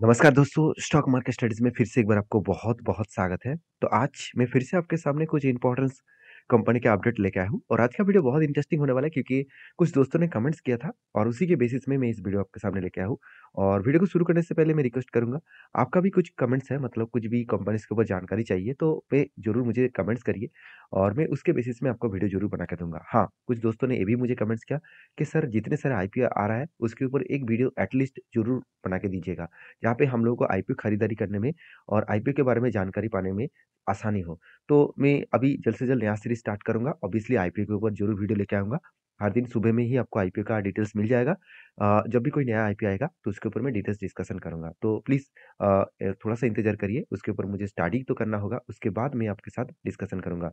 नमस्कार दोस्तों, stock market studies में फिर से एक बार आपको बहुत-बहुत स्वागत है। तो आज मैं फिर से आपके सामने कुछ इम्पोर्टेंस कंपनी के अपडेट लेके आया हूँ और आज का वीडियो बहुत इंटरेस्टिंग होने वाला है क्योंकि कुछ दोस्तों ने कमेंट्स किया था और उसी के बेसिस में मैं इस वीडियो आपके सामने लेके आया हूँ। और वीडियो को शुरू करने से पहले मैं रिक्वेस्ट करूँगा, आपका भी कुछ कमेंट्स है मतलब कुछ भी कंपनीज़ के ऊपर जानकारी चाहिए तो वे ज़रूर मुझे कमेंट्स करिए और मैं उसके बेसिस में आपको वीडियो ज़रूर बना के दूँगा हाँ, कुछ दोस्तों ने ये भी मुझे कमेंट्स किया कि सर जितने सारे आईपीओ आ रहा है उसके ऊपर एक वीडियो एटलीस्ट ज़रूर बना के दीजिएगा। जहाँ पे हम लोगों को आईपीओ खरीदारी करने में और आईपीओ के बारे में जानकारी पाने में आसानी हो। तो मैं अभी जल्द से जल्द नया सीरीज़ स्टार्ट करूँगा। ऑब्वियसली आईपीओ के ऊपर ज़रूर वीडियो लेके आऊँगा। हर दिन सुबह में ही आपको आईपीओ का डिटेल्स मिल जाएगा। जब भी कोई नया आईपीओ आएगा तो उसके ऊपर मैं डिटेल्स डिस्कशन करूँगा। तो प्लीज़ थोड़ा-सा इंतज़ार करिए, उसके ऊपर मुझे स्टडी तो करना होगा, उसके बाद मैं आपके साथ डिस्कशन करूँगा।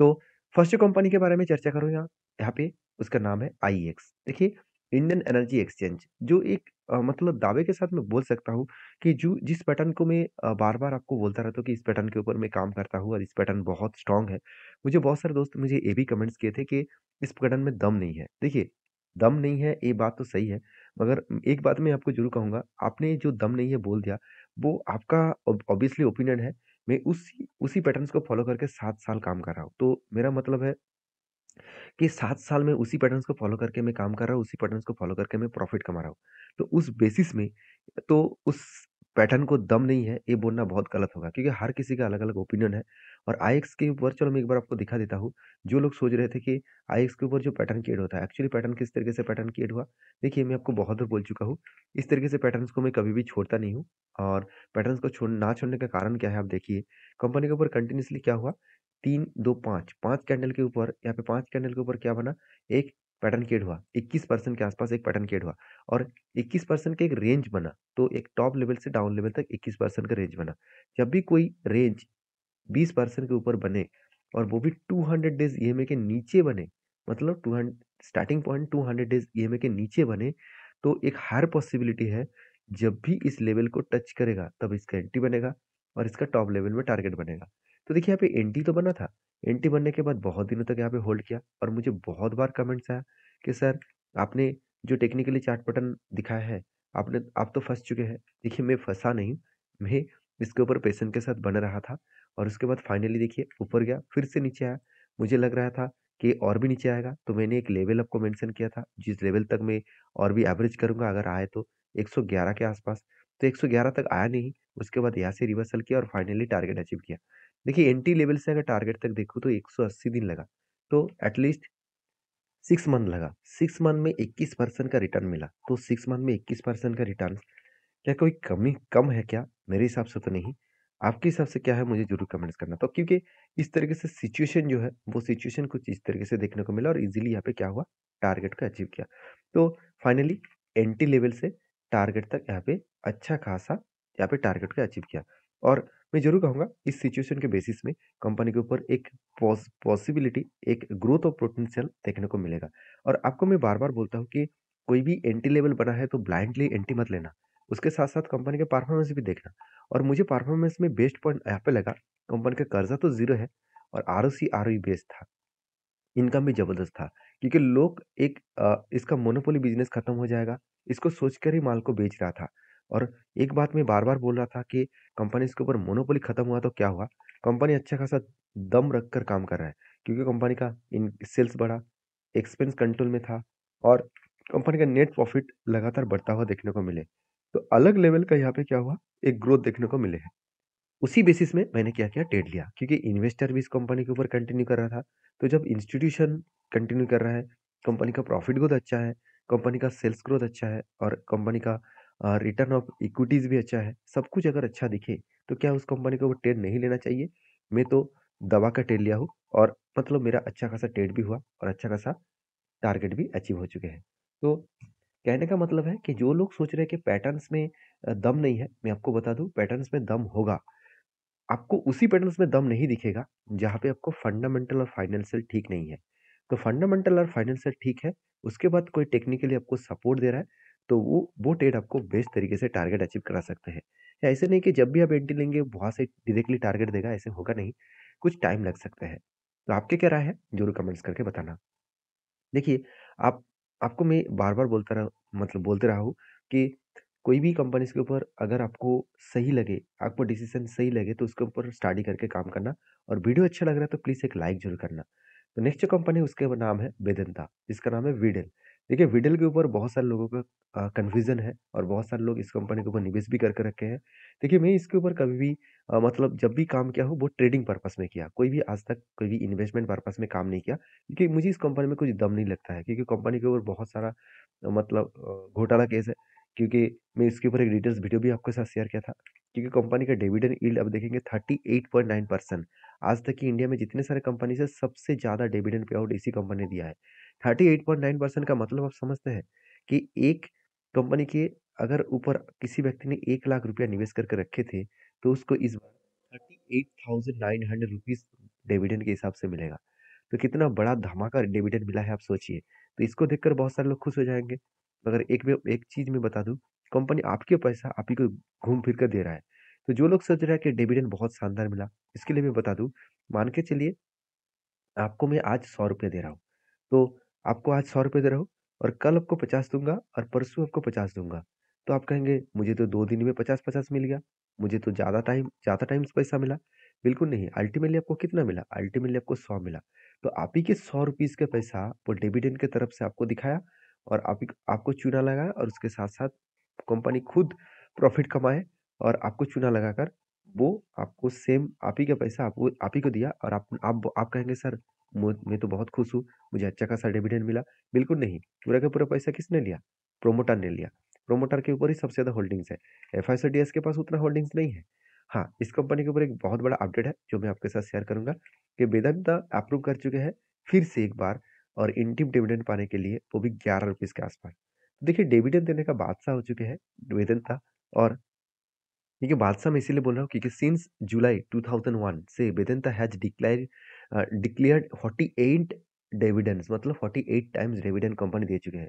तो फ़र्स्ट कंपनी के बारे में चर्चा करूँगा यहाँ पे, उसका नाम है आईईएक्स। देखिए, इंडियन एनर्जी एक्सचेंज जो एक मतलब दावे के साथ मैं बोल सकता हूँ कि जो जिस पैटर्न को मैं बार-बार आपको बोलता रहता हूँ कि इस पैटर्न के ऊपर मैं काम करता हूँ और इस पैटर्न बहुत स्ट्रॉन्ग है। मुझे बहुत सारे दोस्त मुझे ये भी कमेंट्स किए थे कि इस पैटर्न में दम नहीं है। देखिए, दम नहीं है ये बात तो सही है, मगर एक बात मैं आपको ज़रूर कहूँगा, आपने जो दम नहीं है बोल दिया, वो आपका ऑब ऑब्वियसली ओपिनियन है। मैं उसी उसी पैटर्न्स को फ़ॉलो करके 7 साल काम कर रहा हूँ। तो मेरा मतलब है कि 7 साल में उसी पैटर्न्स को फ़ॉलो करके मैं काम कर रहा हूँ, उसी पैटर्न्स को फ़ॉलो करके मैं प्रॉफ़िट कमा रहा हूँ। तो उस बेसिस में तो उस पैटर्न को दम नहीं है, ये बोलना बहुत गलत होगा क्योंकि हर किसी का अलग-अलग ओपिनियन है और आईएक्स के ऊपर चलो मैं एक बार आपको दिखा देता हूँ। जो लोग सोच रहे थे कि आईएक्स के ऊपर जो पैटर्न क्रिएट होता है, एक्चुअली पैटर्न किस तरीके से पैटर्न क्रिएट हुआ? देखिए, मैं आपको बहुत बार बोल चुका हूँ, इस तरीके से पैटर्न्स को मैं कभी भी छोड़ता नहीं हूँ और पैटर्न्स को छोड़ ना छोड़ने का कारण क्या है आप देखिए, कंपनी के ऊपर कंटिन्यूअसली क्या हुआ 3, 2, 5, 5 कैंडल के ऊपर यहाँ पे पाँच कैंडल के ऊपर क्या बना? एक पैटर्न क्रिएट हुआ। 21% के आसपास एक पैटर्न क्रिएट हुआ और 21% का एक रेंज बना। तो एक टॉप लेवल से डाउन लेवल तक 21% का रेंज बना। जब भी कोई रेंज 20% के ऊपर बने और वो भी 200 डेज़ ईएमए के नीचे बने, मतलब 200 स्टार्टिंग पॉइंट 200 डेज़ ईएमए के नीचे बने, तो एक हायर पॉसिबिलिटी है, जब भी इस लेवल को टच करेगा, तब इसका एंट्री बनेगा और इसका टॉप लेवल में टारगेट बनेगा। तो देखिए यहाँ पे एंट्री तो बना था। एंट्री बनने के बाद बहुत दिनों तक यहाँ पे होल्ड किया और मुझे बहुत बार कमेंट्स आया कि सर आपने जो टेक्निकली चार्ट पैटर्न दिखाया है, आपने आप तो फंस चुके हैं। देखिए मैं फंसा नहीं, मैं इसके ऊपर पेशेंस के साथ बन रहा था और उसके बाद फाइनली देखिए ऊपर गया, फिर से नीचे आया। मुझे लग रहा था कि और भी नीचे आएगा, तो मैंने एक लेवल आपको मेंशन किया था, जिस लेवल तक मैं और भी एवरेज करूँगा अगर आए तो 111 के आसपास। तो 111 तक आया नहीं, उसके बाद यहाँ से रिवर्सल किया और फाइनली टारगेट अचीव किया। देखिए एंट्री लेवल से अगर टारगेट तक देखो तो 180 दिन लगा, तो एटलीस्ट सिक्स मंथ लगा। सिक्स मंथ में 21% का रिटर्न मिला, तो 6 मंथ में 21% का रिटर्न क्या कोई कमी कम है क्या? मेरे हिसाब से तो नहीं। आपके हिसाब से क्या है मुझे ज़रूर कमेंट्स करना। तो क्योंकि इस तरीके से सिचुएशन जो है, वो सिचुएशन कुछ इस तरीके से देखने को मिला और ईज़िली यहाँ पे क्या हुआ, टारगेट को अचीव किया। तो फाइनली एंट्री लेवल से टारगेट तक यहाँ पे अच्छा खासा यहाँ पे टारगेट को अचीव किया। और मैं ज़रूर कहूँगा इस सिचुएशन के बेसिस में कंपनी के ऊपर एक पॉस पॉसिबिलिटी, एक ग्रोथ ऑफ़ पोटेंशियल देखने को मिलेगा। और आपको मैं बार-बार बोलता हूँ कि कोई भी एंट्री लेवल बना है तो ब्लाइंडली एंट्री मत लेना। उसके साथ-साथ कंपनी के परफॉर्मेंस भी देखना और मुझे परफॉर्मेंस में बेस्ट पॉइंट यहाँ पे लगा, कंपनी का कर्जा तो ज़ीरो है और आरओसी, आरओई बेस्ट था। इनकम भी ज़बरदस्त था क्योंकि लोग एक अ, इसका मोनोपोली बिज़नेस खत्म हो जाएगा, इसको सोचकर ही माल को बेच रहा था। और एक बात मैं बार-बार बोल रहा था कि कंपनीज़ के ऊपर मोनोपोली खत्म हुआ तो क्या हुआ? कंपनी अच्छा खासा दम रख कर काम कर रहा है क्योंकि कंपनी का इन सेल्स बढ़ा, एक्सपेंस कंट्रोल में था और कंपनी का नेट प्रॉफिट लगातार बढ़ता हुआ देखने को मिले। तो अलग लेवल का यहाँ पे क्या हुआ, एक ग्रोथ देखने को मिले है। उसी बेसिस में मैंने क्या किया ट्रेड लिया क्योंकि इन्वेस्टर भी इस कंपनी के ऊपर कंटिन्यू कर रहा था। तो जब इंस्टीट्यूशन कंटिन्यू कर रहा है, कंपनी का प्रॉफिट ग्रोथ अच्छा है, कंपनी का सेल्स ग्रोथ अच्छा है और कंपनी का अ, रिटर्न ऑफ़ इक्विटीज़ भी अच्छा है, सब कुछ अगर अच्छा दिखे, तो क्या उस कंपनी को वो ट्रेड नहीं लेना चाहिए? मैं तो दबा कर ट्रेड लिया हूँ और मतलब मेरा अच्छा खासा ट्रेड भी हुआ और अच्छा खासा टारगेट भी अचीव हो चुके हैं। तो कहने का मतलब है कि जो लोग सोच रहे हैं कि पैटर्न्स में दम नहीं है, मैं आपको बता दूँ पैटर्न्स में दम होगा। आपको उसी पैटर्न्स में दम नहीं दिखेगा, जहाँ पे आपको फंडामेंटल और फाइनेंशियल ठीक नहीं है। तो फंडामेंटल और फाइनेंशियल ठीक है, उसके बाद कोई टेक्निकली आपको सपोर्ट दे रहा है, तो वो वो ट्रेड आपको बेस्ट तरीके से टारगेट अचीव करा सकते हैं। ऐसे नहीं कि जब भी आप एंट्री लेंगे, वहाँ से डायरेक्टली टारगेट देगा, ऐसे होगा नहीं, कुछ टाइम लग सकता है। तो आपके क्या राय है? ज़रूर कमेंट्स करके बताना। देखिए, आप आपको मैं बार-बार बोलता रहा मतलब बोलते रहा हूँ कि कोई भी कंपनीज़ के ऊपर अगर आपको सही लगे, आपको डिसीज़न सही लगे तो उसके ऊपर स्टडी करके काम करना और वीडियो अच्छा लग रहा है तो प्लीज़ एक लाइक ज़रूर करना। तो नेक्स्ट जो कंपनी उसके नाम है वेदांता, जिसका नाम है विडेल। देखिए विडल के ऊपर बहुत सारे लोगों का कन्फ्यूज़न है और बहुत सारे लोग इस कंपनी के ऊपर निवेश भी करके रखे हैं। देखिए मैं इसके ऊपर कभी भी अ, मतलब जब भी काम किया हो वो ट्रेडिंग पर्पज़ में किया। कोई भी आज तक कोई भी इन्वेस्टमेंट पर्पज़ में काम नहीं किया क्योंकि मुझे इस कंपनी में कुछ दम नहीं लगता है क्योंकि कंपनी के ऊपर बहुत सारा मतलब घोटाला केस है। क्योंकि मैं इसके ऊपर एक डिटेल्स वीडियो भी आपके साथ शेयर किया था क्योंकि कंपनी का डिविडेंड यील्ड अब देखेंगे 38.9% आज तक की इंडिया में जितने सारे कंपनी से सबसे ज़्यादा डिविडेंड पे आउट इसी कंपनी ने दिया है 38.9% का मतलब आप समझते हैं कि एक कंपनी के अगर ऊपर किसी व्यक्ति ने एक लाख रुपया निवेश करके रखे थे तो उसको इस बार thirty eight thousand nine hundred rupees dividend के हिसाब से मिलेगा तो कितना बड़ा धमाका डिविडेंड मिला है आप सोचिए तो इसको देखकर बहुत सारे लोग खुश हो जाएँगे मगर एक मैं एक चीज़ में बता दूँ, कंपनी आपके पैसा आप ही को घूम फिर कर दे रहा है। तो जो लोग सोच रहे है कि डिविडेंड बहुत शानदार मिला, इसके लिए मैं बता दूँ, मान के चलिए आपको मैं आज ₹100 दे रहा हूँ। तो आपको आज ₹100 दे रहा हूँ और कल आपको पचास दूँगा और परसों आपको पचास दूँगा तो आप कहेंगे मुझे तो दो दिन में 50-50 मिल गया, मुझे तो ज़्यादा टाइम ज़्यादा टाइम्स पैसा मिला। बिल्कुल नहीं, अल्टीमेटली आपको कितना मिला? अल्टीमेटली आपको सौ मिला। तो आप ही के ₹100 का पैसा वो डिविडेंड की तरफ़ से आपको दिखाया और आप आपको चूना लगाया और उसके साथ-साथ कंपनी खुद प्रॉफ़िट कमाए और आपको चूना लगाकर वो आपको सेम आप ही का पैसा आपको आप ही को दिया और आप आप आप कहेंगे सर मु तो बहुत खुश हूँ, मुझे अच्छा खासा डिविडेंड मिला। बिल्कुल नहीं, पूरा का पूरा पैसा किसने लिया? प्रोमोटर ने लिया। प्रोमोटर के ऊपर ही सबसे ज़्यादा होल्डिंग्स है। एफआईसीडीएस के पास उतना होल्डिंग्स नहीं है। हाँ, इस कंपनी के ऊपर एक बहुत बड़ा अपडेट है जो मैं आपके साथ शेयर करूँगा कि वेदांता अप्रूव कर चुके हैं फिर से एक बार और इंटिम डिविडेंड पाने के लिए वो भी ग्यारह रुपीज़ के आसपास। देखिए डिविडेंड देने का बादशाह हो चुके हैं वेदांता और देखिए बादशाह मैं इसीलिए बोल रहा हूँ क्योंकि सिंस जुलाई 2001 से Vedanta has declare declared 48 dividends मतलब 48 टाइम्स डिविडेंड कंपनी दे चुके हैं।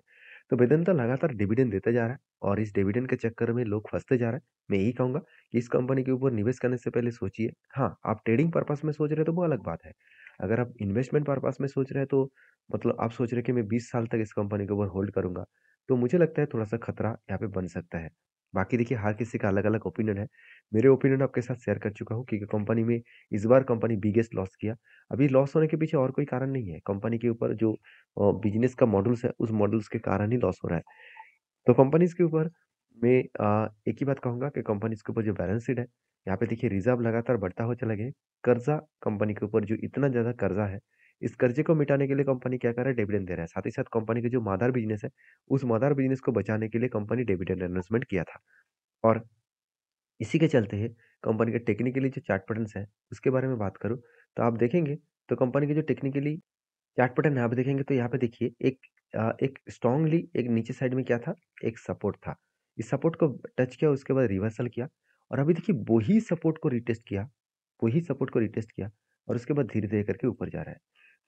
तो वेदांता लगातार डिविडेंड देता जा रहा है और इस डिविडेंड के चक्कर में लोग फंसते जा रहे हैं। मैं यही कहूँगा कि इस कंपनी के ऊपर निवेश करने से पहले सोचिए। हाँ, आप ट्रेडिंग पर्पज़ में सोच रहे तो वो अलग बात है। अगर आप इन्वेस्टमेंट पर्पज़ में सोच रहे हैं तो मतलब आप सोच रहे कि मैं 20 साल तक इस कंपनी के ऊपर होल्ड करूँगा, तो मुझे लगता है थोड़ा-सा खतरा यहाँ पे बन सकता है। बाकी देखिए हर किसी का अलग-अलग ओपिनियन है। मेरे ओपिनियन आपके साथ शेयर कर चुका हूँ क्योंकि कंपनी में इस बार कंपनी बिगेस्ट लॉस किया। अभी लॉस होने के पीछे और कोई कारण नहीं है। कंपनी के ऊपर जो बिज़नेस का मॉडल्स है, उस मॉडल्स के कारण ही लॉस हो रहा है। तो कंपनीज़ के ऊपर मैं एक ही बात कहूँगा कि कंपनीज़ के ऊपर जो बैलेंस शीट है, यहाँ पे देखिए रिज़र्व लगातार बढ़ता हुआ चला गया है। कर्ज़ा कंपनी के ऊपर जो इतना ज़्यादा कर्ज़ा है, इस कर्ज़े को मिटाने के लिए कंपनी क्या कर रहा है डिविडेंड दे रहा है। साथ ही साथ कंपनी के जो मदर बिज़नेस है, उस मदर बिज़नेस को बचाने के लिए कंपनी डिविडेंड अनाउंसमेंट किया था। और इसी के चलते है कंपनी के टेक्निकली जो चार्ट पैटर्न्स है, उसके बारे में बात करूँ, तो आप देखेंगे तो कंपनी के जो टेक्निकली चार्ट पैटर्न यहाँ पे देखेंगे तो यहाँ पे देखिए एक एक स्ट्रांगली एक नीचे साइड में क्या था? एक सपोर्ट था। इस सपोर्ट को टच किया उसके बाद रिवर्सल किया और अभी देखिए वही सपोर्ट को रिटेस्ट किया, वही सपोर्ट को रिटेस्ट किया और उसके बाद धीरे-धीरे करके ऊपर जा रहा है।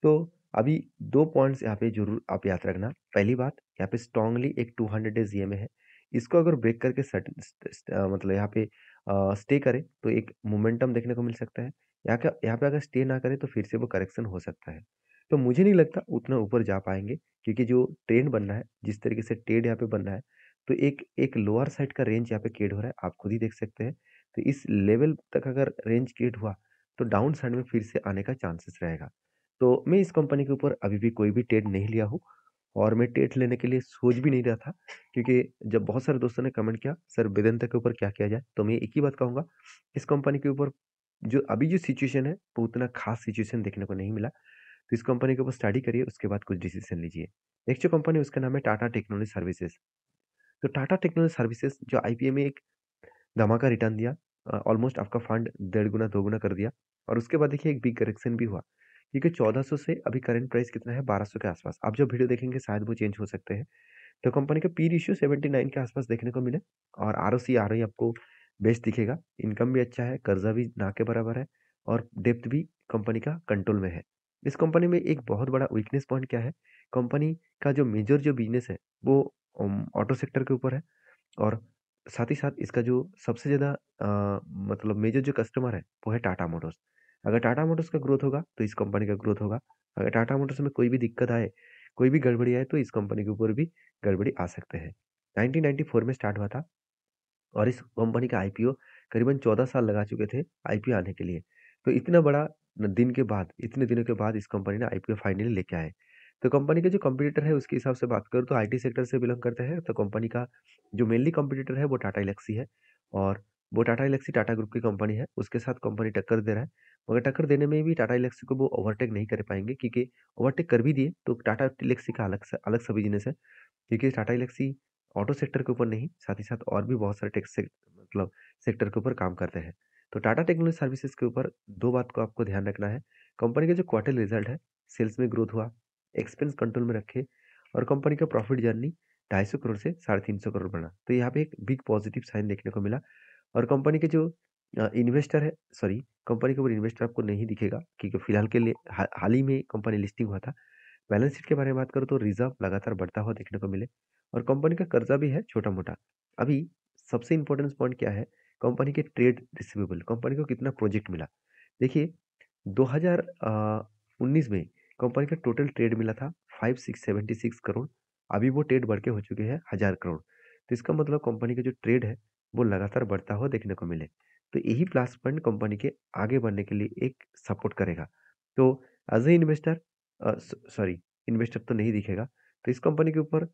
तो अभी 2 पॉइंट्स यहाँ पे ज़रूर आप याद रखना। पहली बात यहाँ पे स्ट्रांगली एक 200 डेज़ ईएमए है। इसको अगर ब्रेक करके सट मतलब यहाँ पे अ, स्टे करे तो एक मोमेंटम देखने को मिल सकता है। यहाँ का यहाँ पे अगर स्टे ना करे तो फिर से वो करेक्शन हो सकता है। तो मुझे नहीं लगता उतना ऊपर जा पाएँगे क्योंकि जो ट्रेंड बन रहा है, जिस तरीके से ट्रेड यहाँ पे बन रहा है, तो एक एक लोअर साइड का रेंज यहाँ पे क्रिएट हो रहा है, आप खुद ही देख सकते हैं। तो इस लेवल तक अगर रेंज क्रिएट हुआ, तो डाउन साइड में फिर से आने का चांसेस रहेगा। तो मैं इस कंपनी के ऊपर अभी भी कोई भी ट्रेड नहीं लिया हूँ और मैं टेट लेने के लिए सोच भी नहीं रहा था क्योंकि जब बहुत सारे दोस्तों ने कमेंट किया, "सर वेदांता के ऊपर क्या किया जाए?" तो मैं एक ही बात कहूँगा, इस कंपनी के ऊपर जो अभी जो सिचुएशन है, वो उतना खास सिचुएशन देखने को नहीं मिला। तो इस कंपनी के ऊपर स्टडी करिए, उसके बाद कुछ डिसीज़न लीजिए। नेक्स्ट जो कंपनी उसका नाम है टाटा टेक्नोलॉजी सर्विसेज़। तो टाटा टेक्नोलॉजी सर्विसेज़ जो आई में एक धमाका रिटर्न दिया ऑलमोस्ट आपका फंड डेढ़ गुना, दो गुना कर दिया और उसके बाद देखिए एक बिग करेक्शन भी हुआ। क्योंकि 1400 से अभी करंट प्राइस कितना है 1200 के आसपास। आप जब वीडियो देखेंगे शायद वो चेंज हो सकते हैं। तो कंपनी का पी रेशियो 79 के आसपास देखने को मिले और आरओसी आरओई आपको बेस्ट दिखेगा। इनकम भी अच्छा है, कर्ज़ा भी ना के बराबर है और डेप्थ भी कंपनी का कंट्रोल में है। इस कंपनी में एक बहुत बड़ा वीकनेस पॉइंट क्या है? कंपनी का जो मेजर जो बिज़नेस है वो ऑटो सेक्टर के ऊपर है और साथ ही साथ इसका जो सबसे ज़्यादा मतलब मेजर जो कस्टमर है वो है टाटा मोटर्स। अगर टाटा मोटर्स का ग्रोथ होगा तो इस कंपनी का ग्रोथ होगा। अगर टाटा मोटर्स में कोई भी दिक्कत आए, कोई भी गड़बड़ी आए तो इस कंपनी के ऊपर भी गड़बड़ी आ सकते हैं। 1994 में स्टार्ट हुआ था और इस कंपनी का आईपीओ करीबन 14 साल लगा चुके थे आईपीओ आने के लिए। तो इतना बड़ा दिन के बाद इतने दिनों के बाद इस कंपनी ने आईपीओ फाइनली लेके आए। तो कंपनी के जो कॉम्पिटिटर है उसके हिसाब से बात करूँ तो आईटी सेक्टर से बिलोंग करते हैं। तो कंपनी का जो मेनली कॉम्पिटिटर है वो टाटा एल्क्सी है और वो टाटा एल्क्सी टाटा ग्रुप की कंपनी है। उसके साथ कंपनी टक्कर दे रहा है। मगर टक्कर देने में भी टाटा एल्क्सी को वो ओवरटेक नहीं कर पाएँगे क्योंकि ओवरटेक कर भी दिए तो टाटा एल्क्सी का अलग सा अलग सा बिज़नेस है। क्योंकि टाटा इलेक्सी ऑटो सेक्टर के ऊपर नहीं, साथ ही साथ और भी बहुत सारे टेक से मतलब सेक्टर के ऊपर काम करते हैं। तो टाटा टेक्नोलॉजी सर्विसेज़ के ऊपर दो बात को आपको ध्यान रखना है। कंपनी का जो क्वार्टरली रिज़ल्ट है, सेल्स में ग्रोथ हुआ, एक्सपेंस कंट्रोल में रखे और कंपनी का प्रॉफिट जर्नी 250 करोड़ से 350 करोड़ बना। तो यहाँ पे एक बिग पॉजिटिव साइन देखने को मिला और कंपनी के जो इन्वेस्टर है सॉरी कंपनी के ऊपर इन्वेस्टर आपको नहीं दिखेगा क्योंकि फ़िलहाल के लिए हाल ही में कंपनी लिस्टिंग हुआ था। बैलेंस शीट के बारे में बात करूँ तो रिज़र्व लगातार बढ़ता हुआ देखने को मिले और कंपनी का कर्जा भी है छोटा-मोटा। अभी सबसे इम्पोर्टेंट पॉइंट क्या है, कंपनी के ट्रेड रिसीवेबल कंपनी को कितना प्रोजेक्ट मिला। देखिए 2019 में कंपनी का टोटल ट्रेड मिला था 5676 करोड़, अभी वो ट्रेड बढ़ के हो चुके हैं हज़ार करोड़। तो इसका मतलब कंपनी का जो ट्रेड है, वो लगातार बढ़ता हुआ देखने को मिले। तो यही प्लस पॉइंट कंपनी के आगे बढ़ने के लिए एक सपोर्ट करेगा। तो as a investor sorry investor तो नहीं दिखेगा। तो इस कंपनी के ऊपर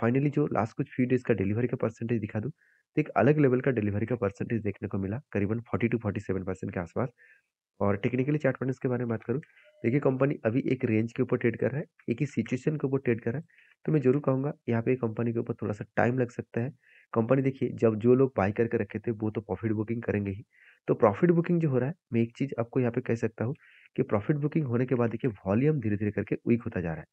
फाइनली जो लास्ट कुछ फ्यू डेज़ का डिलीवरी का परसेंटेज दिखा दूँ, तो एक अलग लेवल का डिलीवरी का परसेंटेज देखने को मिला, करीबन 40 टू 47% के आसपास। और टेक्निकली चार्ट पैटर्न्स के बारे में बात करूँ, देखिए कंपनी अभी एक रेंज के ऊपर ट्रेड कर रहा है, एक ही सिचुएशन के ऊपर ट्रेड कर रहा है। तो मैं ज़रूर कहूँगा यहाँ पे कंपनी के ऊपर थोड़ा-सा टाइम लग सकता है। कंपनी देखिए जब जो लोग बाय करके रखे थे वो तो प्रॉफिट बुकिंग करेंगे ही। तो प्रॉफिट बुकिंग जो हो रहा है, मैं एक चीज़ आपको यहाँ पे कह सकता हूँ कि प्रॉफिट बुकिंग होने के बाद देखिए वॉल्यूम धीरे-धीरे करके वीक होता जा रहा है।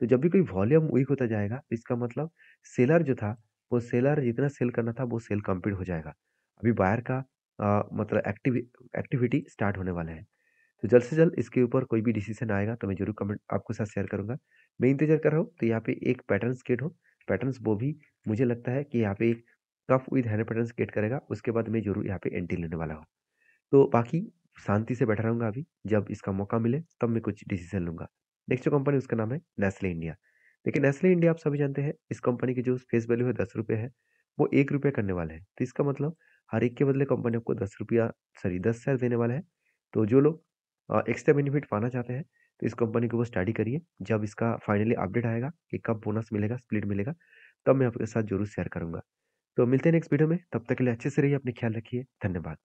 तो जब भी कोई वॉल्यूम वीक होता जाएगा, तो इसका मतलब सेलर जो था, वो सेलर जितना सेल करना था वो सेल कंप्लीट हो जाएगा। अभी बायर का अ, मतलब एक्टिव एक्टिविटी स्टार्ट होने वाला है। तो जल्द से जल्द इसके ऊपर कोई भी डिसीज़न आएगा तो मैं ज़रूर कमेंट आपके साथ शेयर करूँगा। मैं इंतज़ार कर रहा हूँ तो यहाँ पे एक पैटर्न क्रिएट हो, पैटर्न्स वो भी मुझे लगता है कि यहाँ पे एक cup with hand pattern create करेगा, उसके बाद मैं ज़रूर यहाँ पे एंट्री लेने वाला हूँ। तो बाकी शांति से बैठा रहूँगा अभी, जब इसका मौका मिले तब मैं कुछ डिसीज़न लूँगा। नेक्स्ट जो कंपनी उसका नाम है नेस्ले इंडिया। देखिए नेस्ले इंडिया आप सभी जानते हैं, इस कंपनी की जो फेस वैल्यू है ₹10 है, वो एक रुपये करने वाला है। तो इसका मतलब हर एक के बदले कंपनी आपको ₹10 सॉरी 10 शेयर देने वाला है। तो जो लोग एक्स्ट्रा बेनिफिट पाना चाहते हैं, तो इस कंपनी को वो स्टडी करिए। जब इसका फाइनली अपडेट आएगा कि कब बोनस मिलेगा, स्प्लिट मिलेगा, तब मैं आपके साथ ज़रूर शेयर करूँगा। तो मिलते हैं नेक्स्ट वीडियो में, तब तक के लिए अच्छे से रहिए, अपने ख्याल रखिए। धन्यवाद।